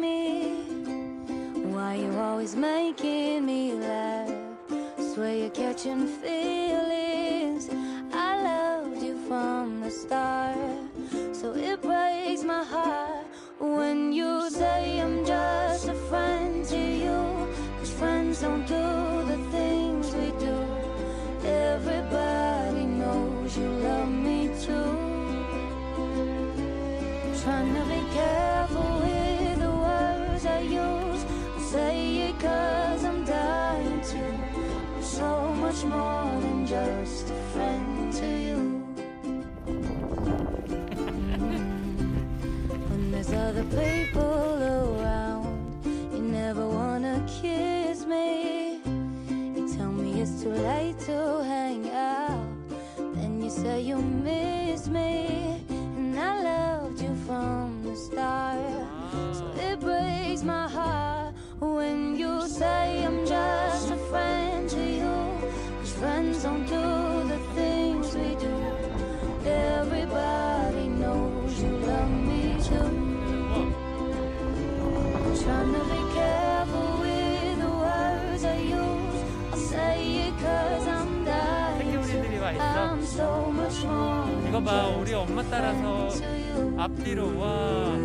me. Why you always making me laugh? Swear you're catching feelings. I loved you from the start, more than just a friend to you. When there's other people around, you never wanna kiss me. You tell me it's too late to hang out. Then you say you miss me. And I loved you from the start. 있어. 이거 봐, 우리 엄마 따라서. 앞뒤로 와.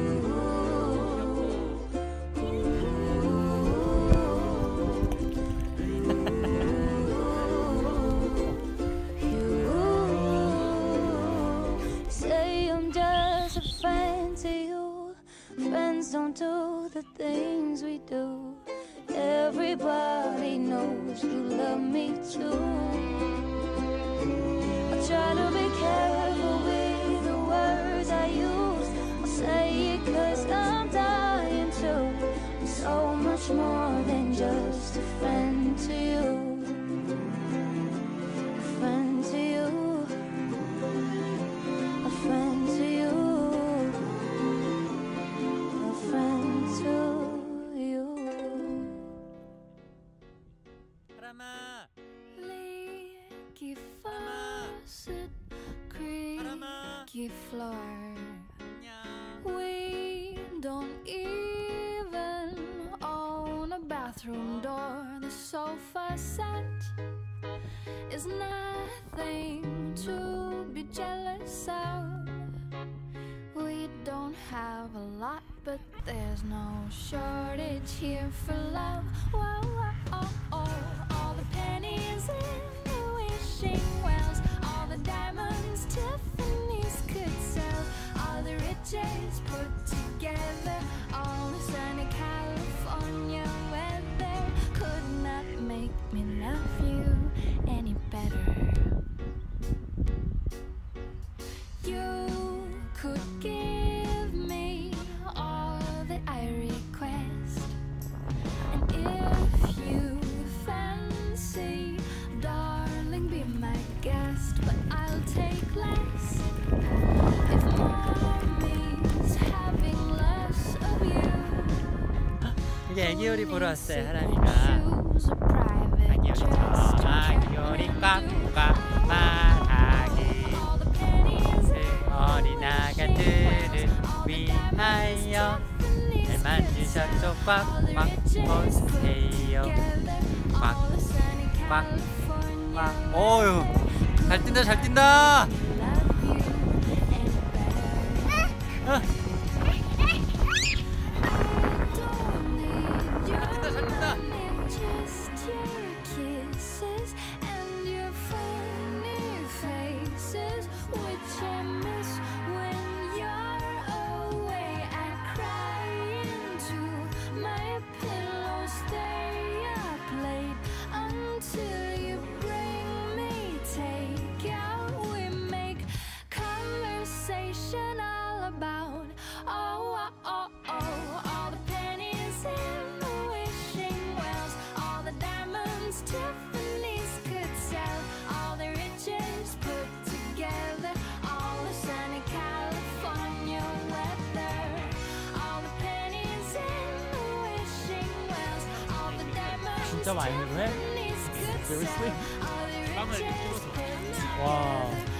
You say I'm just a friend to you. Friends don't do the things we do. Everybody knows you love me too. Faucet, creaky floor. We don't even own a bathroom door. The sofa set is nothing to be jealous of. We don't have a lot, but there's no shortage here for love. Whoa, whoa, oh, oh. All the pennies in the wishing wells, 이게 애기요리 보러 왔어요, 하람이가. Private 아기요리 꽉꽉 말하기 어린 아가들을 위하여. 잘 만드셨죠 꽉꽉 보세요. 꽉꽉. 어휴 잘 뛴다 잘 뛴다 진짜 많이 늘어해? Seriously? 와.